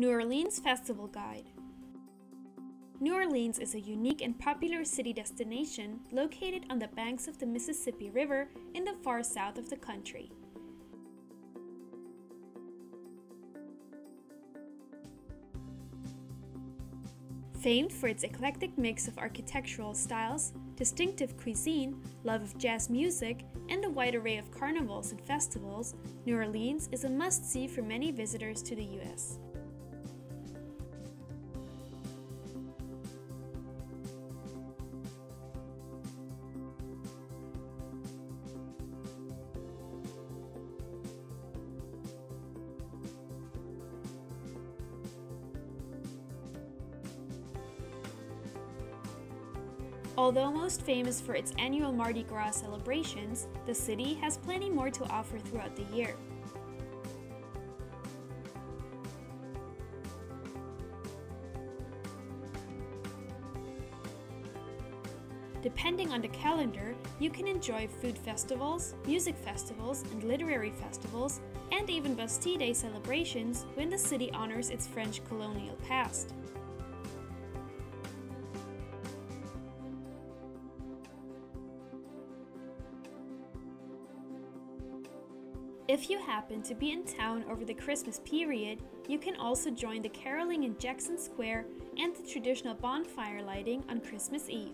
New Orleans Festival Guide New Orleans is a unique and popular city destination located on the banks of the Mississippi River in the far south of the country. Famed for its eclectic mix of architectural styles, distinctive cuisine, love of jazz music, and a wide array of carnivals and festivals, New Orleans is a must see for many visitors to the US. Although most famous for its annual Mardi Gras celebrations, the city has plenty more to offer throughout the year. Depending on the calendar, you can enjoy food festivals, music festivals, and literary festivals, and even Bastille Day celebrations when the city honors its French colonial past. If you happen to be in town over the Christmas period, you can also join the caroling in Jackson Square and the traditional bonfire lighting on Christmas Eve.